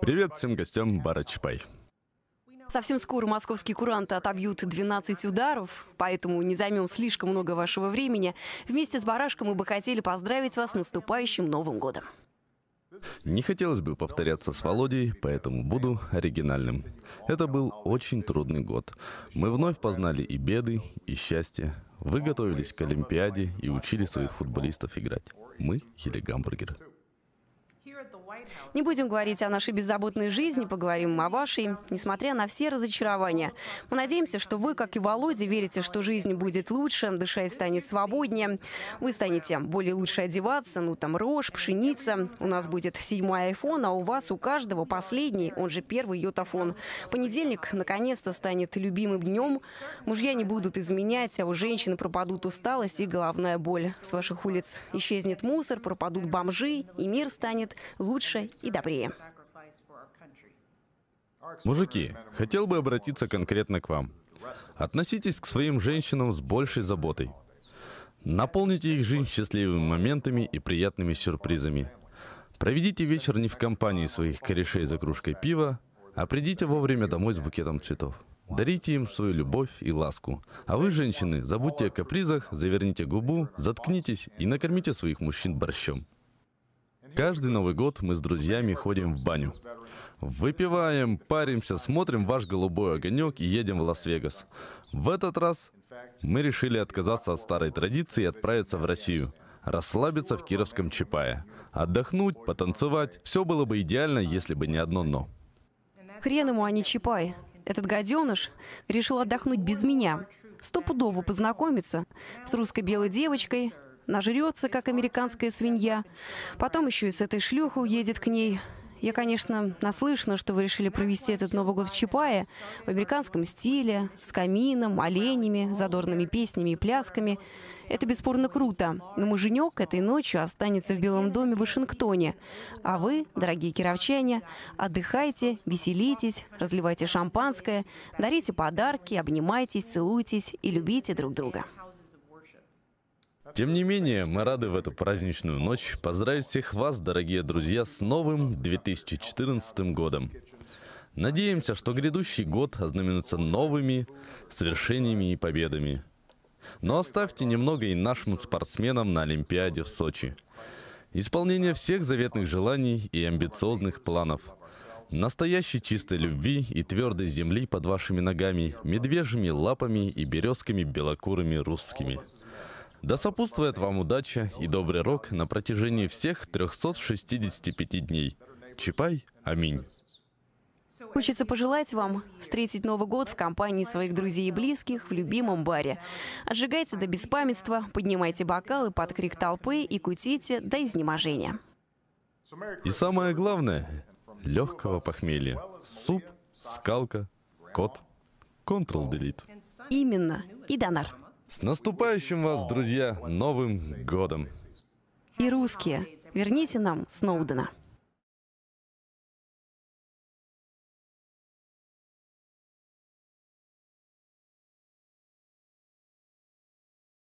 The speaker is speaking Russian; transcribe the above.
Привет всем гостям бара Чапай. Совсем скоро московские куранты отобьют 12 ударов, поэтому не займем слишком много вашего времени. Вместе с Барашком мы бы хотели поздравить вас с наступающим Новым годом. Не хотелось бы повторяться с Володей, поэтому буду оригинальным. Это был очень трудный год. Мы вновь познали и беды, и счастье. Вы готовились к Олимпиаде и учили своих футболистов играть. Мы ели гамбургеры. Не будем говорить о нашей беззаботной жизни, поговорим о вашей, несмотря на все разочарования. Мы надеемся, что вы, как и Володя, верите, что жизнь будет лучше, дышать станет свободнее. Вы станете более лучше одеваться, ну там рожь, пшеница. У нас будет седьмой iPhone, а у вас у каждого последний, он же первый йотафон. Понедельник наконец-то станет любимым днем. Мужья не будут изменять, а у женщин пропадут усталость и головная боль. С ваших улиц исчезнет мусор, пропадут бомжи, и мир станет лучше и добрее. Мужики, хотел бы обратиться конкретно к вам. Относитесь к своим женщинам с большей заботой. Наполните их жизнь счастливыми моментами и приятными сюрпризами. Проведите вечер не в компании своих корешей за кружкой пива, а придите вовремя домой с букетом цветов. Дарите им свою любовь и ласку. А вы, женщины, забудьте о капризах, заверните губу, заткнитесь и накормите своих мужчин борщом. Каждый Новый год мы с друзьями ходим в баню. Выпиваем, паримся, смотрим ваш голубой огонек и едем в Лас-Вегас. В этот раз мы решили отказаться от старой традиции и отправиться в Россию. Расслабиться в Кировском Чапае. Отдохнуть, потанцевать. Все было бы идеально, если бы не одно «но». Хрен ему, а не Чапай. Этот гаденыш решил отдохнуть без меня. Стопудово познакомиться с русской белой девочкой, нажрется, как американская свинья. Потом еще и с этой шлюхой уедет к ней. Я, конечно, наслышана, что вы решили провести этот Новый год в Чапае в американском стиле, с камином, оленями, задорными песнями и плясками. Это бесспорно круто, но муженек этой ночью останется в Белом доме в Вашингтоне. А вы, дорогие кировчане, отдыхайте, веселитесь, разливайте шампанское, дарите подарки, обнимайтесь, целуйтесь и любите друг друга. Тем не менее, мы рады в эту праздничную ночь поздравить всех вас, дорогие друзья, с новым 2014 годом. Надеемся, что грядущий год ознаменуется новыми свершениями и победами. Но оставьте немного и нашим спортсменам на Олимпиаде в Сочи. Исполнение всех заветных желаний и амбициозных планов. Настоящей чистой любви и твердой земли под вашими ногами, медвежьими лапами и березками белокурыми русскими. Да сопутствует вам удача и добрый рок на протяжении всех 365 дней. Чипай, аминь. Хочется пожелать вам встретить Новый год в компании своих друзей и близких в любимом баре. Отжигайте до беспамятства, поднимайте бокалы под крик толпы и кутите до изнеможения. И самое главное — легкого похмелья. Суп, скалка, кот, Ctrl-Delete. Именно. И донар. С наступающим вас, друзья, Новым годом! И русские, верните нам Сноудена.